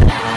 Bye.